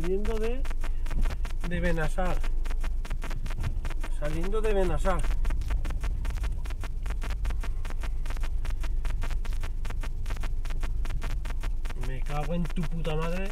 saliendo de, de Benasar. Saliendo de Benasar. Me cago en tu puta madre.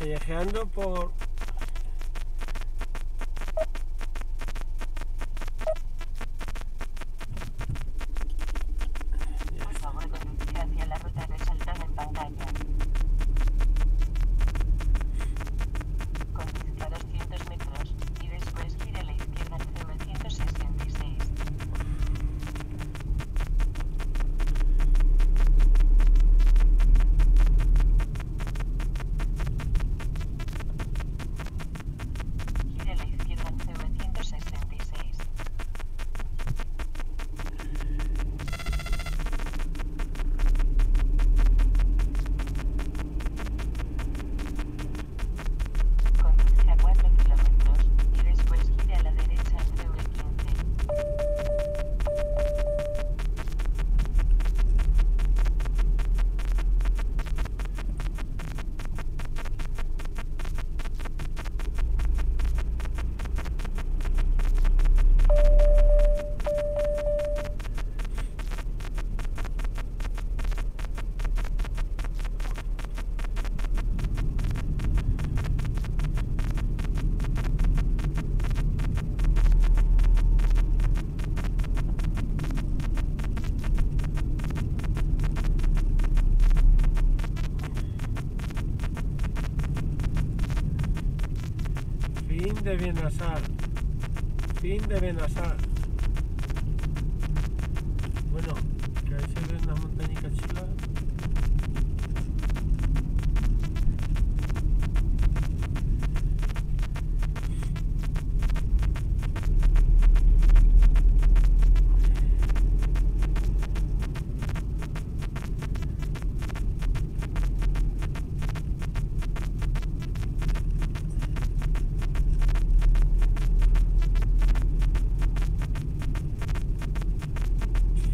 Callejeando por fin de Benasar. Fin de Benasar.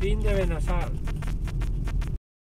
Fin de Benasar.